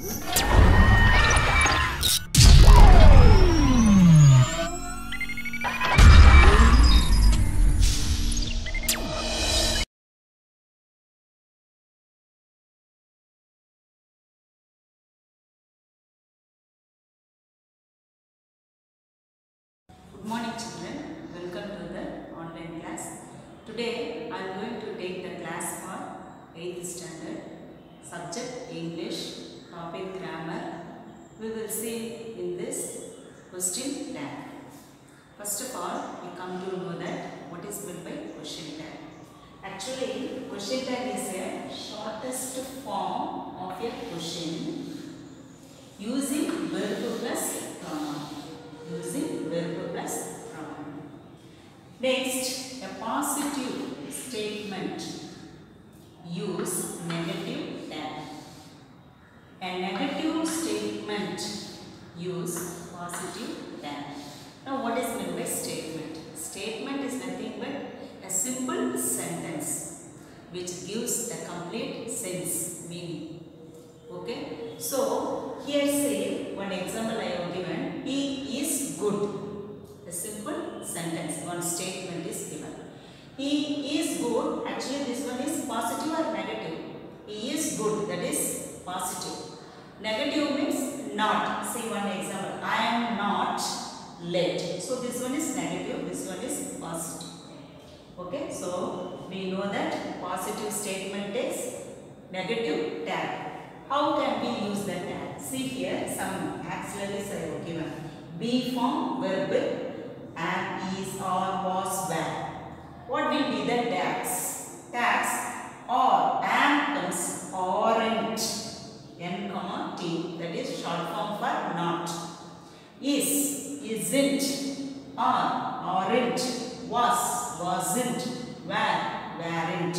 Good morning children, welcome to the online class. Today I am going to take the class for 8th standard, subject English, topic grammar. We will see in this question tag. First of all, we come to know that what is meant by question tag. Actually, question tag is a shortest form of a question using verb plus pronoun using verb plus pronoun next a positive statement use negative tag a negative statement use positive tag now what is meant by statement statement is nothing but a simple sentence which gives a complete sense meaning Okay. So, here say one example I have given. He is good. A simple sentence. One statement is given. He is good. Actually, this one is positive or negative. He is good. That is positive. Negative means not. See one example. I am not late. So, this one is negative. This one is positive. Okay. So, we know that positive statement takes negative tag. How can we use the tag? See here some auxiliaries have given. Be form verb and is, or, was, were. What will be the tags? Tags or am comes orange. N comma T that is short form for not. Is, isn't, are, aren't, was, wasn't, were, weren't.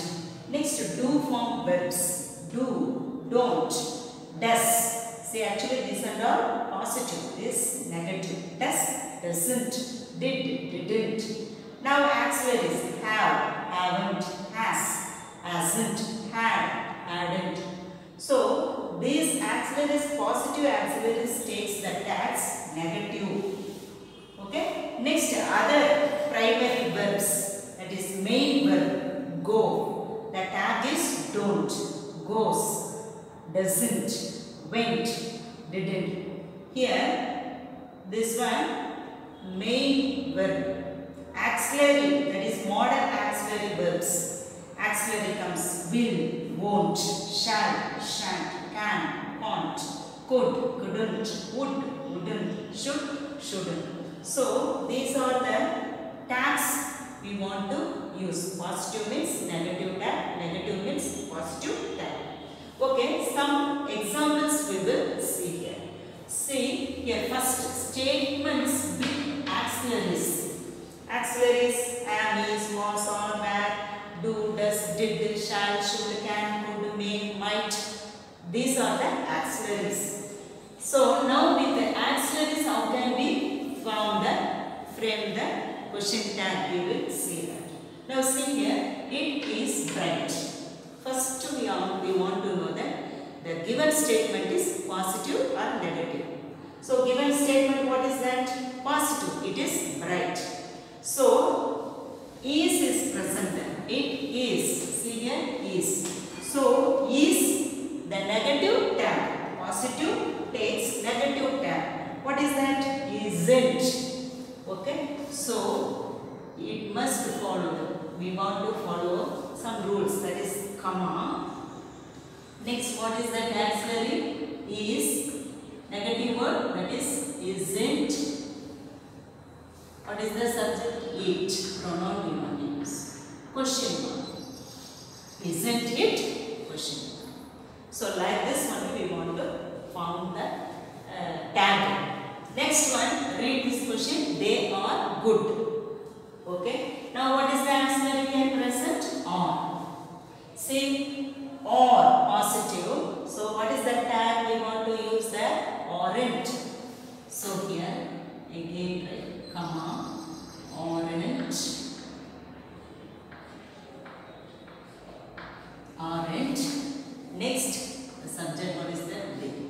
Next do form verbs. Do, don't, does. See actually these are all positive, this negative. Does, doesn't, did, didn't. Now auxiliaries have, haven't, has, hasn't, had, hadn't. So these auxiliaries, positive auxiliaries takes the tags negative. Okay. Next other primary verbs that is main verb go. The tag is don't, goes, doesn't, went, didn't. Here, this one, main verb. Auxiliary, that is modal auxiliary verbs. Auxiliary comes will, won't, shall, shan't, can, can't, could, couldn't, would, wouldn't, should, shouldn't. So, these are the tags we want to use. Positive means negative tag, negative means positive tag. Okay, some examples we will see here. See here first statements with auxiliaries. Auxiliaries am, is, was, or, were, do, does, did, shall, should, can, could, may, might. These are the auxiliaries. So now with the auxiliaries how can we found the frame the question tag we will see that. Now see here it is bright. First we, are, we want to know that the given statement is positive or negative. So given statement what is that? Positive. It is bright. So is is present. It is. See here is. So is the negative tag. Positive takes negative tag. What is that? Isn't. Okay. So it must follow. We want to follow some rules. That is comma. Next, what is that auxiliary? Is negative word that is isn't. What is the subject? It. Pronoun we want to. Question mark. Isn't it? So like this one we want to found the uh, tag. Next one, read this question. They are good. Okay. Now what is the auxiliary here present? On. See, or positive. So what is the tag we want to use there? Orange. So here again write comma orange. Orange. Next the subject what is the they?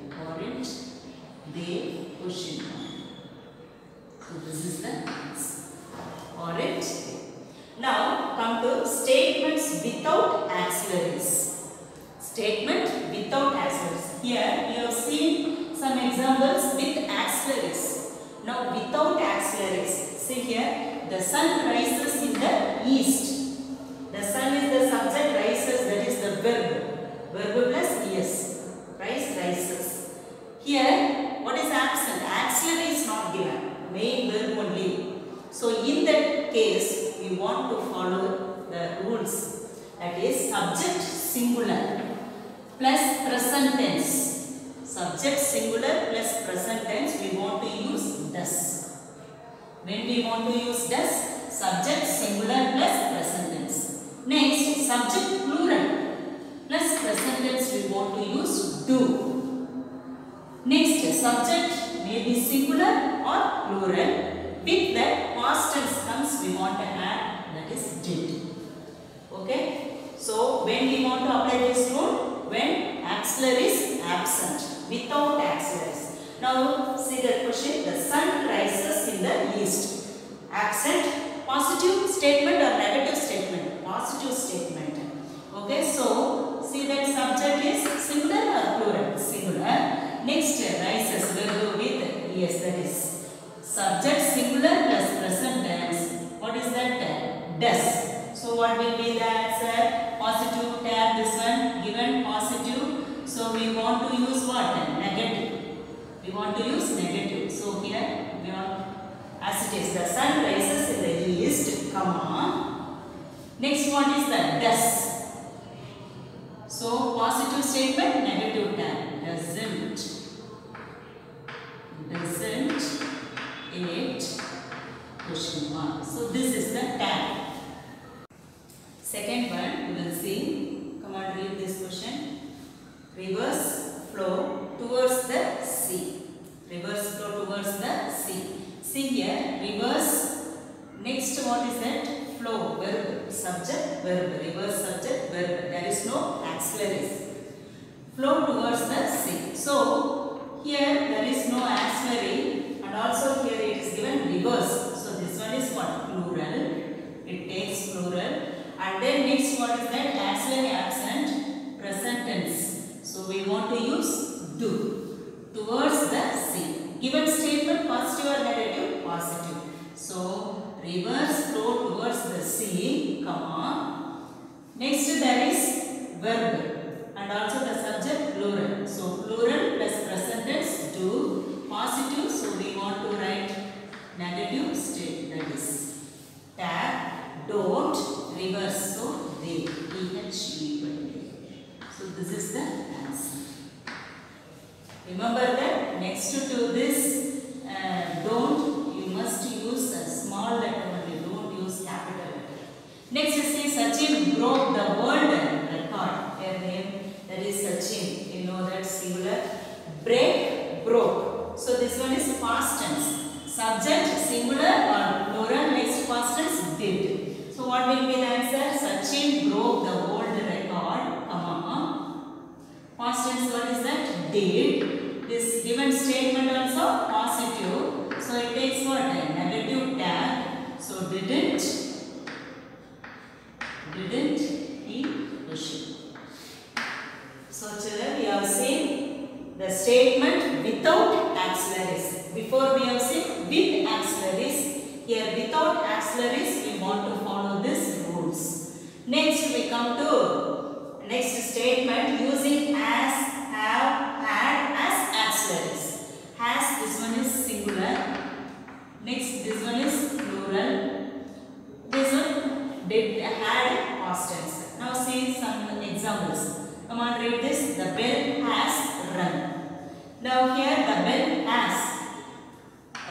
here we have seen some examples with auxiliaries. Now without auxiliaries, see here the sun rises in the east. The sun is the subject, rises that is the verb. Verb plus es. Rise, rises. Here, what is absent? Auxiliary is not given. Main verb only. So in that case, we want to follow the rules. Is subject singular plus present tense. Subject singular plus present tense, we want to use does. When we want to use does, subject singular plus present tense. Next, subject plural plus present tense we want to use do. Next, subject may be singular or plural. With that past tense comes we want to add that is did. Okay. When we want to apply this rule, when auxiliary is absent, without auxiliaries. Now, see the question, the sun rises in the east. Absent, positive statement or negative statement? Positive statement. Okay, so, see that subject is singular or plural? Singular. Next, rises, will go with, yes, that is subject singular plus present tense. What is that? Does. So what will be the answer? Positive tab this one given positive. So we want to use what? Negative. We want to use negative. So here we want as it is the sun rises in the east, comma. Next one is the does. So positive statement, negative tab. Doesn't. Doesn't it question mark. So this is the tab. Second one, we will see. Come on, read this question. Rivers flow towards the sea. Rivers flow towards the sea. See here, rivers. Next, what is that? Flow, verb, subject, verb. Rivers, subject, verb. There is no auxiliaries. Flow towards the sea. So, here there is no auxiliary and also here it is given rivers. So, this one is what? Plural. It takes plural and then next what auxiliary absent present tense. So we want to use do towards the sea given statement positive or negative? Positive. So rivers flow towards the sea comma. Next there is verb and also the subject plural. So plural plus present tense do. Positive so we want to write negative state that is. Tab don't reverse so they THE so this is the answer. Remember that next to this uh, don't you must use a small letter only. Don't use capital letter. Next is see Sachin broke the world record. Her name that is Sachin. You know that singular. Break broke. So this one is past tense. Subject singular or plural next past tense did. So what will be the answer? Sachin broke the world Did. This given statement also positive. So it takes what? A negative tag. So didn't. Didn't he question. So children we have seen the statement without auxiliaries. Before we have seen with auxiliaries. Here without auxiliaries we want to follow these rules. Next we come to next statement using as, have, had as auxiliaries. Has this one is singular. Next this one is plural. This one did had tense. Now see some examples. Come on read this. The bell has rung. Now here the bell has.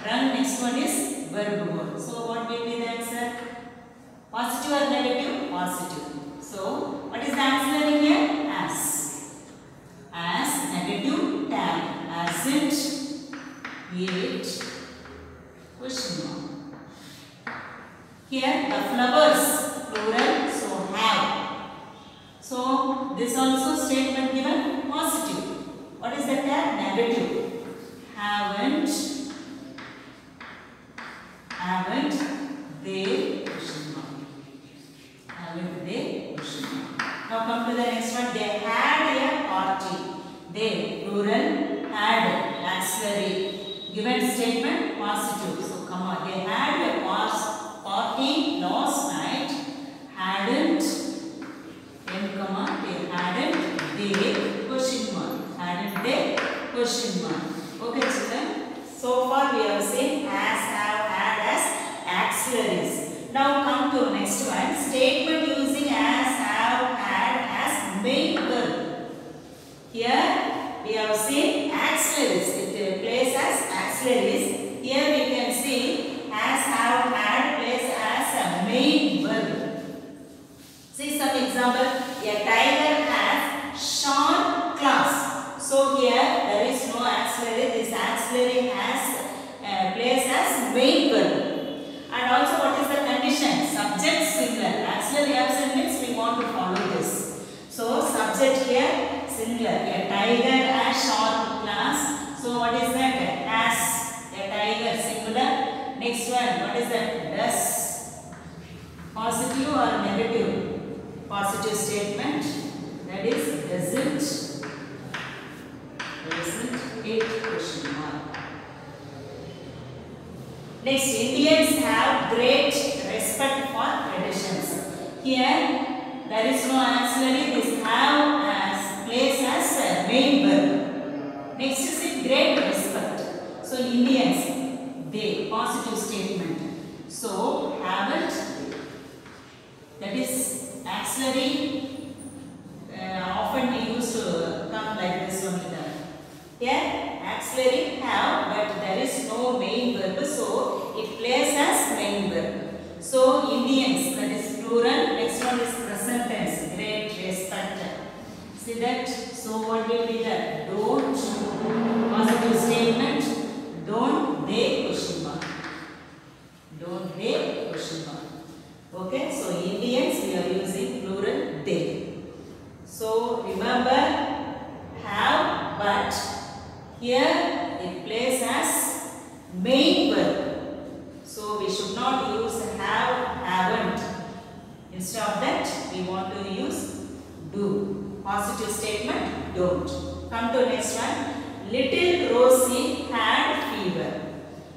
Rung next one is verb word. So what will be the answer? Positive or negative? Positive. So what is the answer in here? As. As negative tab. As it. Yet. Question mark. Here the flowers plural. So have. So this also statement given positive. What is the tab? Negative. Haven't haven't they question mark haven't they question mark now come to the next one they had a party they they, plural, had, auxiliary. Given statement, positive. So, come on, they had a party last night, hadn't, then comma, they hadn't, they, question mark, hadn't they, question mark. Okay, children. So far we have seen as, have, had as auxiliaries. Now come to next one. Statement using as, have, had as main verb. Here we have seen auxiliaries. It uh, plays as auxiliaries. Here we can see as, have, had plays as a main verb. See some example. A tiger has sharp claws. So here there is no auxiliary. This auxiliary has uh, plays as main verb. And also what is the condition? Subject singular. Auxiliary absent means we want to follow this. So subject here singular. A tiger has sharp claws. So what is that? Has a tiger singular. Next one. What is that? Does. Positive or negative? Positive statement. That is doesn't. Doesn't? Question. Next, Indians have great respect for traditions. Here, there is no auxiliary. This have as place as a main verb. Next is it great respect. So, Indians, they, positive statement. So, haven't, that is auxiliary, uh, often we used to come like this only there. Here, auxiliary have, but there is no main verb, so it plays as main verb. So, Indians, that is plural, next one is present tense, great respect. See that? So, what will be that? Don't, positive statement, don't they, question mark. Don't they, question mark. Okay, so Indians, we are using plural they. So, remember, have, but, here it plays as main verb. So we should not use have, haven't. Instead of that, we want to use do. Positive statement, don't. Come to next one. Little Rosie had fever.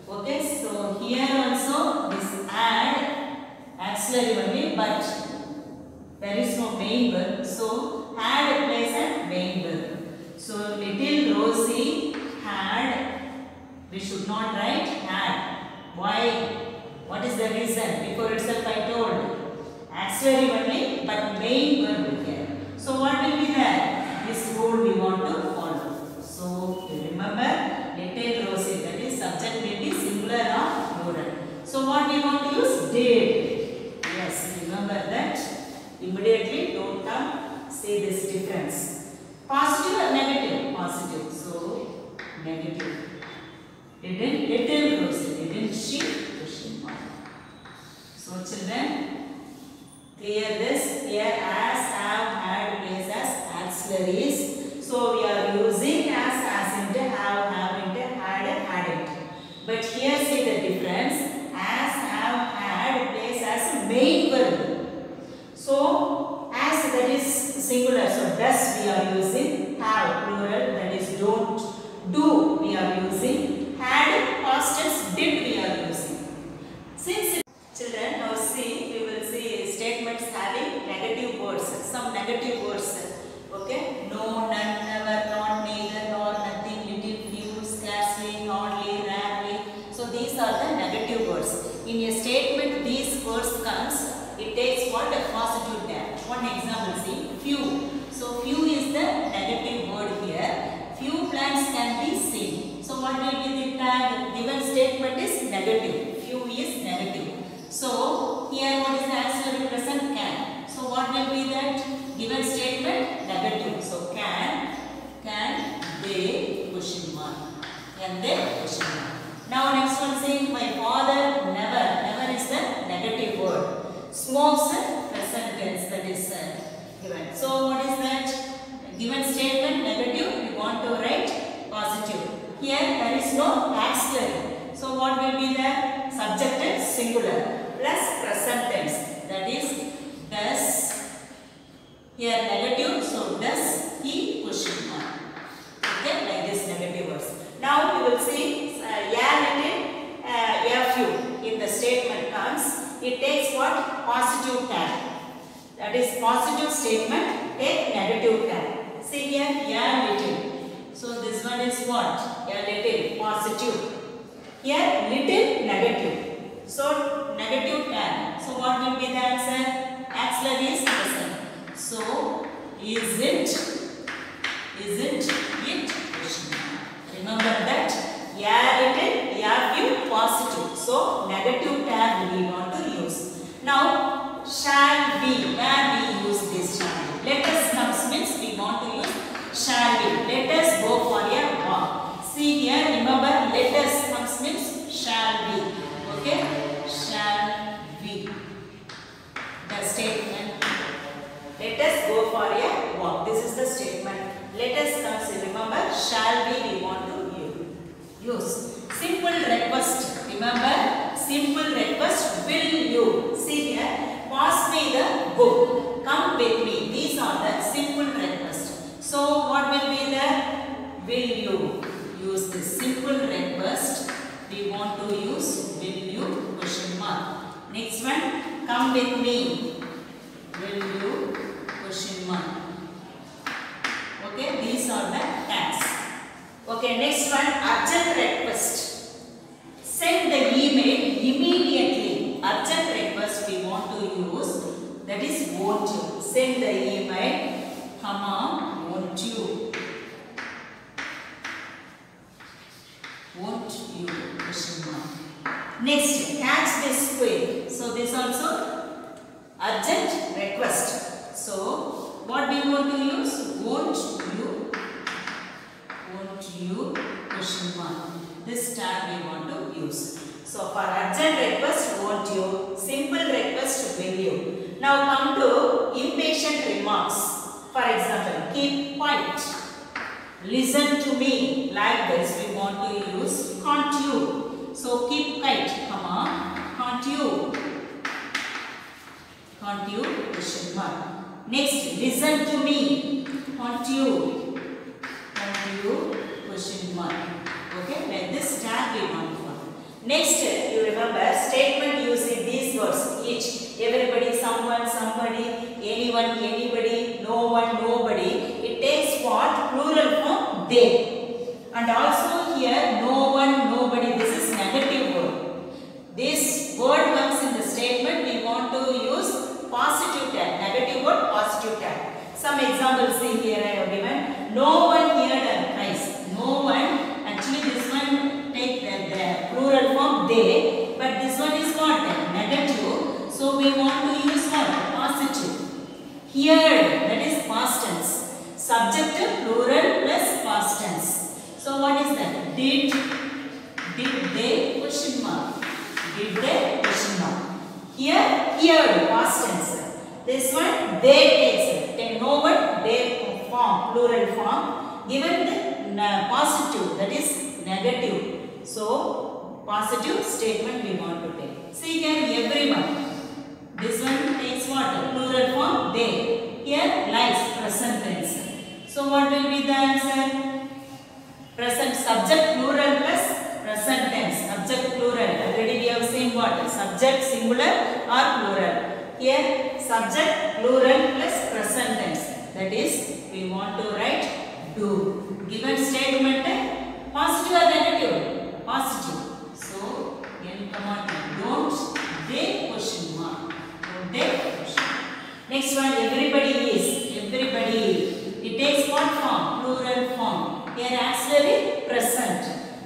Okay, so here also this add auxiliary only, but there is no main verb. So had plays a main verb. So little Rosie had, we write had. Why? What is the reason? Before itself I told. Auxiliary only, but main verb here. So what will be there? This rule we want to follow. So remember, little Rosie, that is subject may be singular or plural. So what we want to use? Did. Yes, remember that. Immediately don't come say this difference. Positive or negative? Positive. So, negative. Didn't little Rosie, didn't she? Question mark. So, children, clear this. Here as, have, had, place as auxiliaries. So, we are using as, as into, have, have into, had, hadn't. But here see the difference. As, have, had, place as main verb. So, as that is singular, so does we are using, have plural that is don't, do we are using, had past tense did we are using. Since it- children now see, we will see statements having negative words, some negative words. Okay, no, none, never, not, neither, nor, nothing, little, few, scarcely, hardly, rarely. So these are the negative words. In a statement, these words comes, it takes what a positive tag. One example, see, few. So few is the negative word here. Few plants can be seen. So what will be the? Given statement is negative. Few is negative. So here what is the auxiliary present? Can. So what will be that? Given statement negative. So can, can, they, question mark. Can they, question mark. Now next one saying my father never. Never is the negative word. Smokes present tense that is uh, given. So what is that? Given statement negative we want to write positive. Here there is no auxiliary. So what will be the subject singular plus present tense that is does here negative so does he question mark. it takes what? Positive tag. That is positive statement, take negative tag. See here, a little. So this one is what? A little, positive. Here, little, negative. So, negative tag. So, what will be the answer? Auxiliary is present. So, is it, isn't it question mark. Remember that a little, a few positive. So, negative tag we want to use. Now, shall be, where we use this shall be. Let us comes means we want to use shall be. Let us go for a walk. See here, remember let us comes means shall be. Okay? Shall be. The statement. Let us go for a walk. This is the statement. Let us comes, remember shall be we want to use. use. Simple request. Remember simple request will you. See here. Pass me the book. Come with me. These are the simple requests. So what will be the will you use this simple request we want to use will you question mark next one come with me will you question mark okay these are the tags okay next one urgent request send the email immediately urgent request we want to use that is won't you send the email comma won't you won't you question mark next catch this quick so this also urgent request so what we want to use? Won't you? Won't you? Question mark this tag we want to use. So for urgent request won't you? Simple request will you? Now come to impatient remarks. For example keep quiet. Listen to me. Like this we want to use can't you. So keep quiet. Comma can't you. Can't you? Question mark next listen to me. Can't you. Question mark okay like this tag we want to next you remember statement using these words each everybody someone somebody anyone anybody no one nobody. It takes what plural form they. And also here no one nobody this is negative word this word comes in the statement we want to use positive tag negative word positive tag some examples see here i have given no one heard her cries no one actually this one take the, the plural form they but this one is not negative so we want to use what positive heard that is past tense subject plural plus past tense so what is that did did they question mark did they question mark here heard past tense. This one they takes Then no one they form plural form given the uh, positive that is negative. So positive statement we want to take. See here everyone. This one takes what? Plural form they. Here lies present tense. So what will be the answer? Present subject plural plus present tense. Subject plural. Already we have seen what subject singular or plural? Here subject plural plus present tense. That is we want to write do. Given statement positive or negative? positive. So n comma don't they question mark. Don't they question next one everybody is. Everybody it takes what form? Plural form. Here present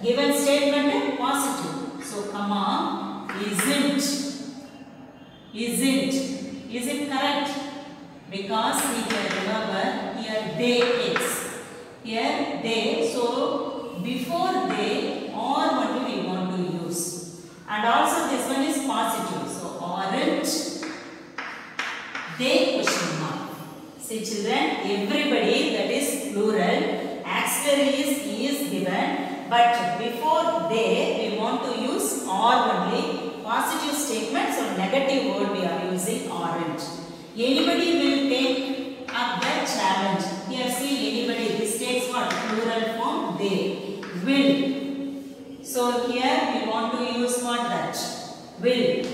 given statement is positive. So comma isn't isn't is it correct. Because we here remember here they is. Here they so before they or what do we want to use? And also this one is positive. So aren't they question mark. See children everybody that is plural auxiliary is is given but before they we want to use or only. Positive statements or negative word we are using aren't. Anybody will take up that challenge. Here see anybody this takes what plural form they will. So here we want to use what that will.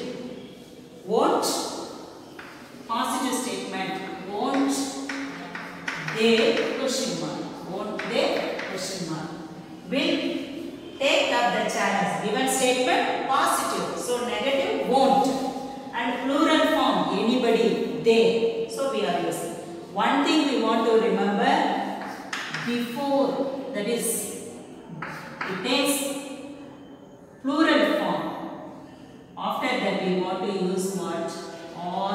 Won't. Positive statement. Won't. They question mark. Won't they question mark will take up the challenge. Given statement positive. So negative won't. And plural form anybody they. So we are using. One thing we want to remember before that is it takes plural form after that we want to use what or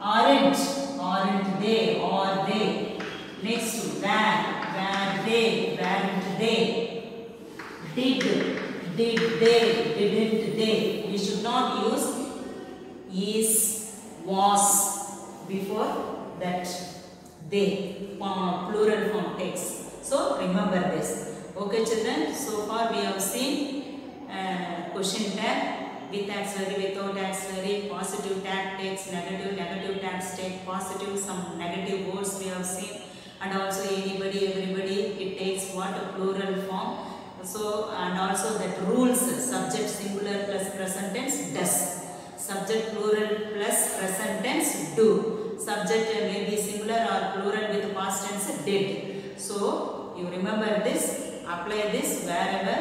aren't aren't they or they next to where where they weren't they did did they didn't they we should not use is was before that they uh, plural form takes so remember this okay children so far we have seen uh, question tag with auxiliary without auxiliary positive tag takes negative negative tags take positive some negative words we have seen. And also anybody everybody it takes what? A plural form. So and also that rules subject singular plus present tense does. Subject plural plus present tense do. Subject may be singular or plural with past tense did. So you remember this apply this wherever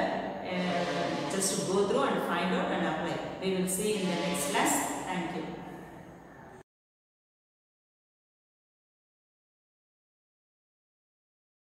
uh, just go through and find out and apply. We will see in the next class